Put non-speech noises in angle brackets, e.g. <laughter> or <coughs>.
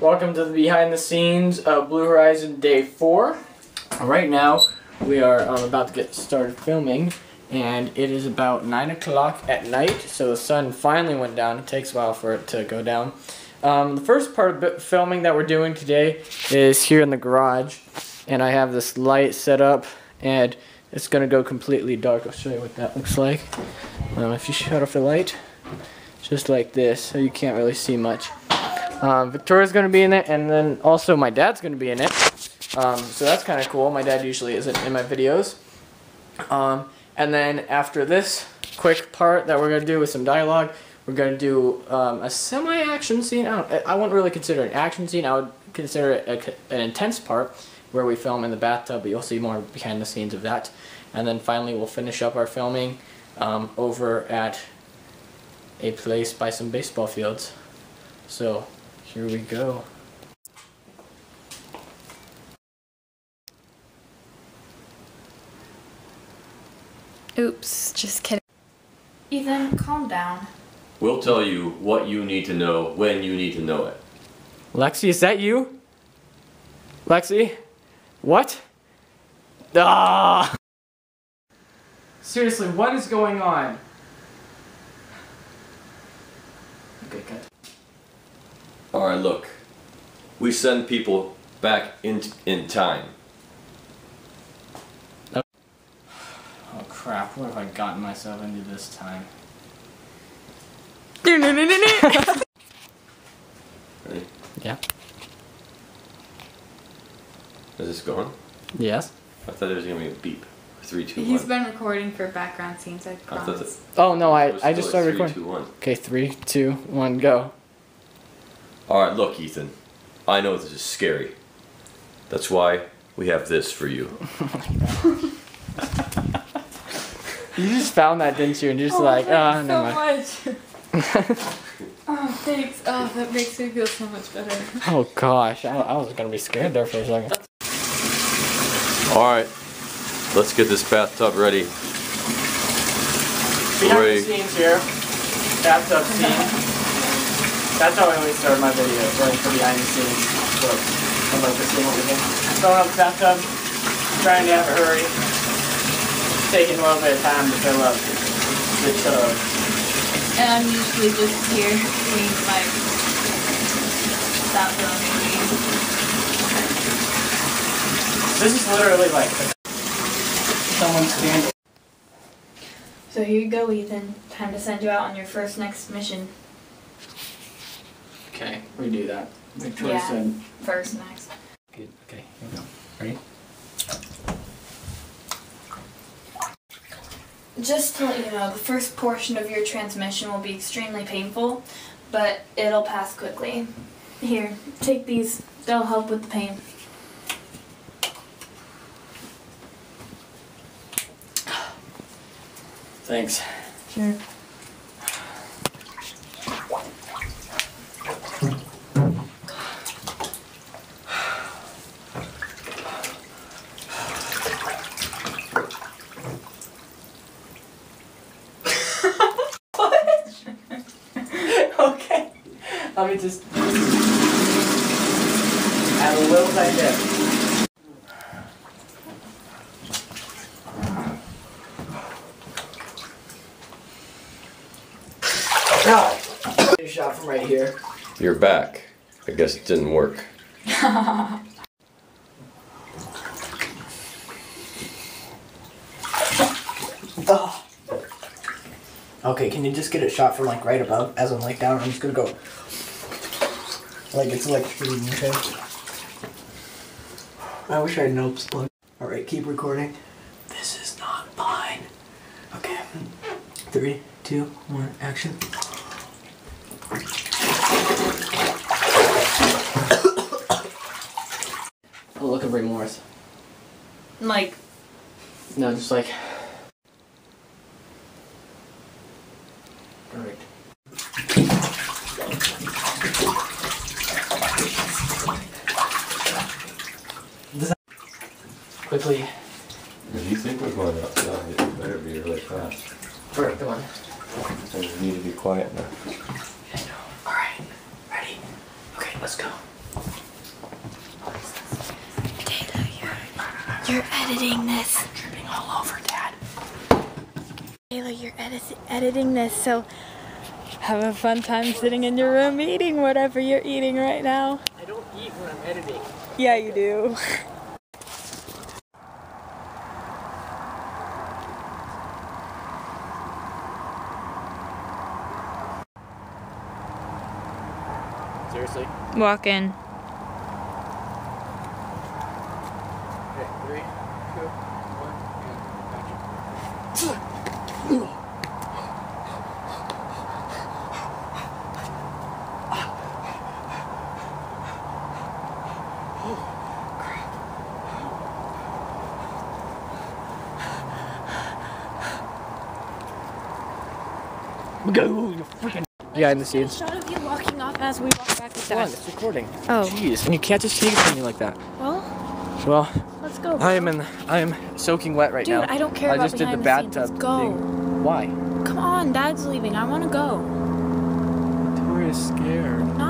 Welcome to the behind the scenes of Blue Horizon Day 4. Right now, we are um, about to get started filming, and it is about 9 o'clock at night, so the sun finally went down. It takes a while for it to go down. Um, the first part of filming that we're doing today is here in the garage, and I have this light set up, and it's going to go completely dark. I'll show you what that looks like. Um, if you shut off the light, just like this, so you can't really see much. Um, Victoria's to be in it, and then also my dad's to be in it. Um, so that's kind of cool. My dad usually isn't in my videos. Um, and then after this quick part that we're to do with some dialogue, we're to do um, a semi-action scene. I, don't, I wouldn't really consider it an action scene. I would consider it a, an intense part where we film in the bathtub, but you'll see more behind the scenes of that. And then finally we'll finish up our filming um, over at a place by some baseball fields. So here we go. Oops, just kidding. Ethan, calm down. We'll tell you what you need to know when you need to know it. Lexi, is that you? Lexi? What? Ah! Seriously, what is going on? Okay, cut. Alright, look. We send people back in, in time. Oh crap, what have I gotten myself into this time? Ready? <laughs> Yeah. Is this going? Yes. I thought there was gonna be a beep. Three, two, one. He's been recording for background scenes, I I promise. that. Oh no, I, I still just like started three, recording. two, one. Okay, three, two, one, go. Alright, look, Ethan. I know this is scary. That's why we have this for you. <laughs> You just found that, didn't you? And you're just oh, like, ah, thanks never so much. <laughs> oh, thanks. Oh, that makes me feel so much better. <laughs> Oh gosh, I, I was gonna be scared there for a second. Alright. Let's get this bathtub ready. Behind Three. the scenes here, bathtub scene. That's how I always start my videos, right? For behind the scenes. So, I'd like to see what we think. Filling up the bathtub, trying to have a hurry. Taking a little bit of time to fill up the tub. And I'm usually just here being like, stop filming. This is literally like someone standing. So here you go, Ethan. Time to send you out on your first next mission. Okay, redo that. Victoria Yeah. said. First next. Good. Okay, here we go. Ready? Just to let you know, the first portion of your transmission will be extremely painful, but it'll pass quickly. Here, take these. They'll help with the pain. Thanks. Sure. okay. Let me just add a little tiny bit. Now, <coughs> shot from right here. You're back. I guess it didn't work. <laughs> Oh. Okay, can you just get a shot from like right above as I'm like down? I'm just gonna go like it's electrocuting. Okay. I wish I had an Opus plug. All right, keep recording. This is not fine. Okay. Three, two, one, action. a look of remorse. Like, No, just like. quickly. If you think we're going outside, it better be really fast. For the one. I need to be quiet now. All right. Ready? Okay, let's go. Data, you're, you're editing this. I'm dripping all over, Dad. Kayla, you're edit editing this, so have a fun time sitting in your room eating whatever you're eating right now. I don't eat when I'm editing. Yeah, you do. <laughs> Seriously? Walk in. Okay, three, two, one, and action. Go, you freaking behind the scenes. Shot of you walking off as we walk back with Come on, that. it's recording. Oh. Jeez, and you can't just take it from me like that. Well, Well, let's go. I am in. I am soaking wet right Dude, now. I don't care I about just did the the scenes. bathtub Let's go. thing. Why? Come on, Dad's leaving. I want to go. Victoria's scared. I'm